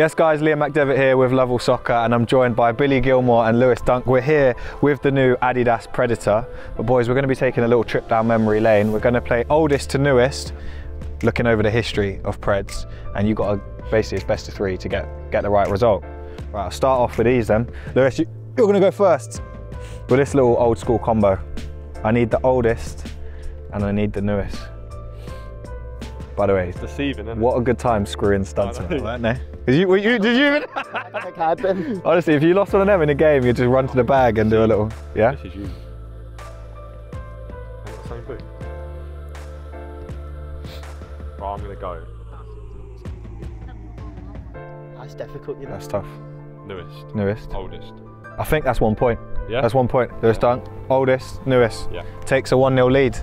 Yes, guys, Liam McDevitt here with Lovell Soccer, and I'm joined by Billy Gilmour and Lewis Dunk. We're here with the new Adidas Predator. But, boys, we're going to be taking a little trip down memory lane. We're going to play oldest to newest, looking over the history of Preds, and you've got to basically it's best of three to get, get the right result. Right, I'll start off with these then. Lewis, you, you're going to go first with this little old school combo. I need the oldest, and I need the newest. By the way, Deceiving, isn't what a good time screwing stunts I on know. it, weren't they? Did you, were you, did you even? I had been. Honestly, if you lost one of them in a game, you'd just run to the bag and do a little, yeah? This is you. Ain't got the same boot. Right, I'm gonna go. That's difficult, you know. That's tough. Newest. Newest. Oldest. I think that's one point. Yeah? That's one point. Lewis Dunk, oldest, newest. Yeah. Takes a 1 0 lead.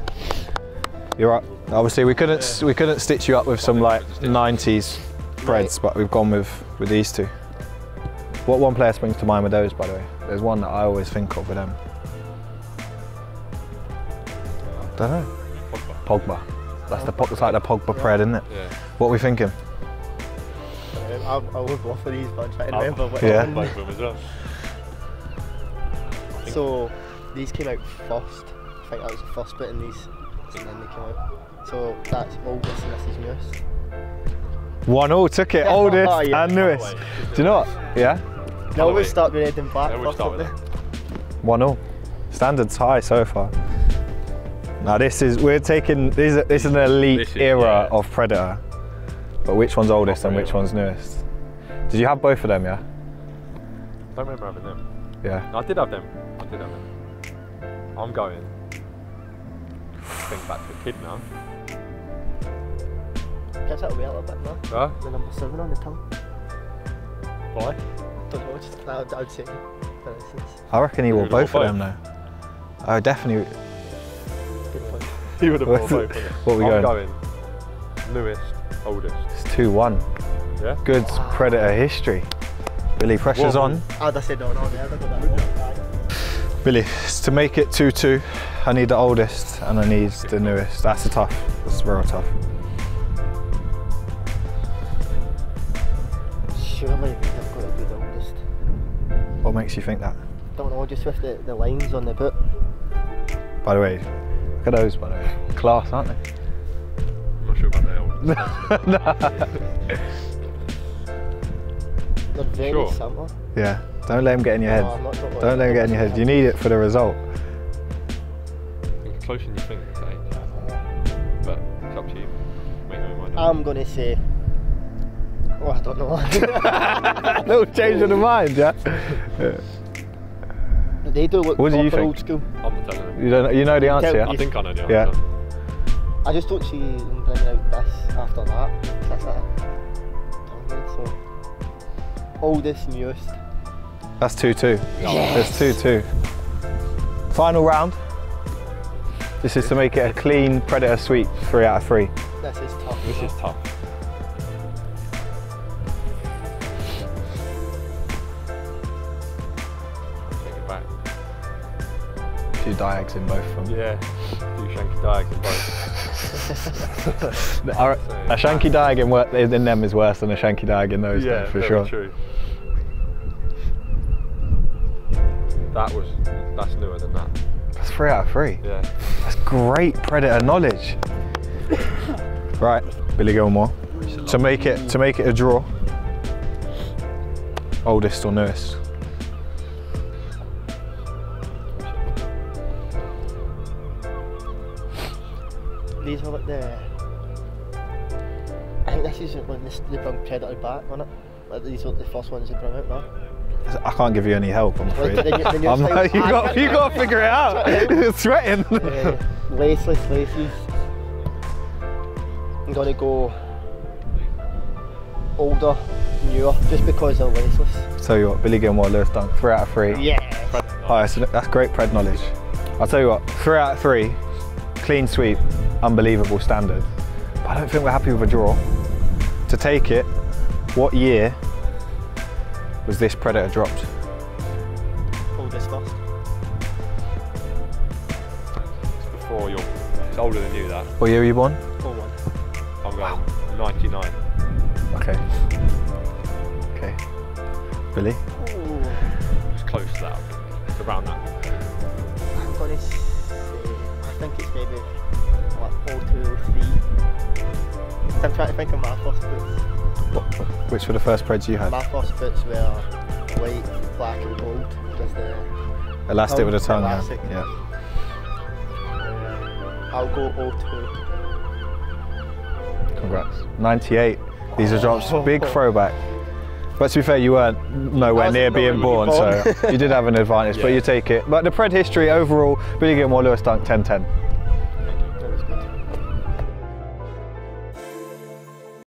You're right. Obviously, we couldn't we couldn't stitch you up with some like 90s Preds, but we've gone with, with these two. What one player springs to mind with those, by the way? There's one that I always think of with them. Don't know. Pogba. Pogba. That's the Pog- it's like the Pogba Pred, isn't it? Yeah. What are we thinking? I, I would go for these, but I'm trying to remember what Yeah. one. Both of them as well. So these came out first. I think that was the first bit in these, and then they came out. So that's oldest and this is newest. One all took it, oldest Oh, yeah. and newest. Do you know what? Yeah, They always Colourway. start with red and black. They always first, start don't with they? one all. Standards high so far. Now this is we're taking this is, this is an elite This is- era yeah. of Predator. But which one's oldest and which one's newest? Did you have both of them? Yeah. I Don't remember having them. Yeah. No, I did have them. I did have them. I'm going. Think back to a kid now. Gives that away a little bit, no? Huh? The number seven on the tongue. Why? Don't know, just I would, I would say, for instance. I reckon he wore oh, both of them though. I definitely. Good point. He would have bought What- both. wouldn't he? what we I'm going? going. Newest, oldest. It's two one. Yeah. Good ah. Predator history. Billy, pressure's Whoa. on. I'd have said no, no, there. I got that wrong. Billy, to make it 2 2, I need the oldest and I need the newest. That's a tough. That's real tough. Surely they've got to be the oldest. What makes you think that? Don't know, just with the, the lines on the boot. By the way, look at those, by the way. Class, aren't they? I'm not sure about the oldest. They're very Sure. similar. Yeah. Don't let him get in your head. No, I'm not- don't Don't let him get in your head. You need it for the result. I think it's closer than you think, to age. But it's up to you. Make your own mind up. I'm going to say. Oh, I don't know. Little change of the mind, yeah? yeah. they do look What do you proper think? old school. I'm not telling him. You don't. You know the answer, yeah? I think I know the answer. Yeah. I just don't see them bringing out this after that. That's a downgrade, so. Oldest, newest. That's 2 2. Yes. There's 2 2. Final round. This is to make it a clean Predator sweep, 3 out of 3. This is tough. This is tough. Take it back. A few diags in both of them. Yeah. Do shanky diags in both. A, a shanky diag in, in them is worse than a shanky diag in those, though, for sure. true. That was that's newer than that. That's 3 out of 3. Yeah. That's great Predator knowledge. right, Billy Gilmour. To make it to make it a draw. Oldest or newest? These are like the. I think this is when this, they bring Predator back on it. Like these are the first ones they bring out now. I can't give you any help, I'm afraid. Like, the new- the I'm styles. you got you got to figure it out. You're sweating. uh, laceless laces. I'm gonna go older, newer, just because they're laceless. tell you what, Billy Gilmour, Lewis Dunk, three out of three. Yeah. So that's great pred knowledge. I'll tell you what, three out of three, clean sweep, unbelievable standard. But I don't think we're happy with a draw. To take it, what year was this Predator dropped? Oldest first. It's before you're. It's older than you. That What year were you born? One. I'm going 99. Okay. Okay. Billy. Ooh, It's close to that. It's around that. I'm gonna say, I think it's maybe like what, 0203. So I'm trying to think of my first boots. Which were the first Preds you had? My first boots were white, black and gold the Elastic with a tongue, elastic. Yeah. uh, I'll go 02. Congrats. 98. These are drops. Oh. Big throwback. But to be fair, you weren't nowhere near being nowhere born, so you did have an advantage, but you take it. But the Pred history overall, Billy Gilmour, Lewis Dunk, 10 10.